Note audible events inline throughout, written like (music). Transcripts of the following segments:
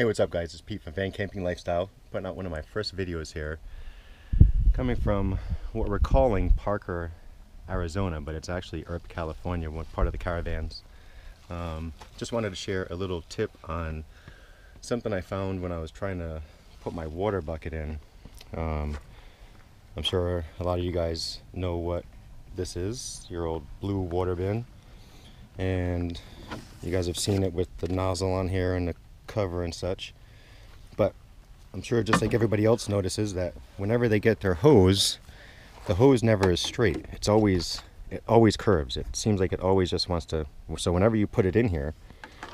Hey, what's up guys? It's Pete from Van Camping Lifestyle, putting out one of my first videos here. Coming from what we're calling Parker, Arizona, but it's actually Earp, California, part of the caravans. Um, just wanted to share a little tip on something I found when I was trying to put my water bucket in. Um, I'm sure a lot of you guys know what this is, your old blue water bin. And you guys have seen it with the nozzle on here and the cover and such. But I'm sure just like everybody else notices that whenever they get their hose, the hose never is straight. It's always it always curves. It seems like it always just wants to so whenever you put it in here,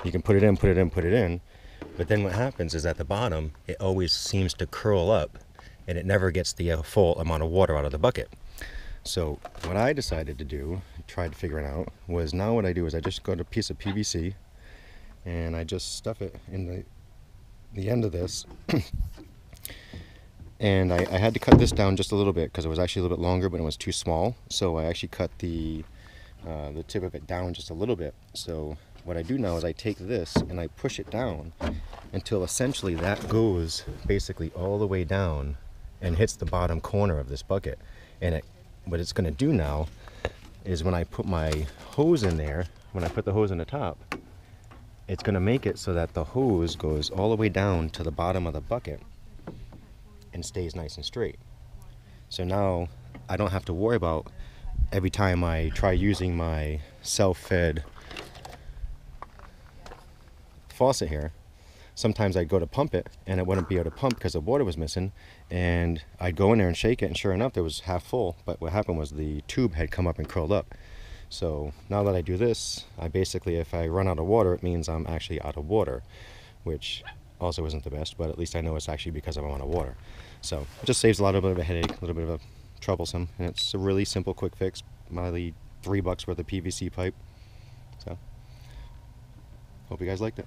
you can put it in, put it in, put it in. But then what happens is at the bottom, it always seems to curl up and it never gets the uh, full amount of water out of the bucket. So what I decided to do, tried figuring out, was now what I do is I just got a piece of PVC and I just stuff it in the the end of this. (coughs) And I, I, had to cut this down just a little bit because it was actually a little bit longer but it was too small. So I actually cut the uh, the tip of it down just a little bit. So what I do now is I take this and I push it down until essentially that goes basically all the way down and hits the bottom corner of this bucket. And it what it's going to do now is when I put my hose in there when I put the hose in the top it's going to make it so that the hose goes all the way down to the bottom of the bucket and stays nice and straight. So now I don't have to worry about every time I try using my self-fed faucet here. Sometimes I'd go to pump it and it wouldn't be able to pump because the water was missing and I'd go in there and shake it and sure enough it was half full but what happened was the tube had come up and curled up. So now that I do this, I basically, if I run out of water, it means I'm actually out of water, which also isn't the best, but at least I know it's actually because I'm out of water. So it just saves a little bit of a headache, a little bit of a troublesome, and it's a really simple, quick fix. Probably three bucks worth of PVC pipe. So, hope you guys liked it.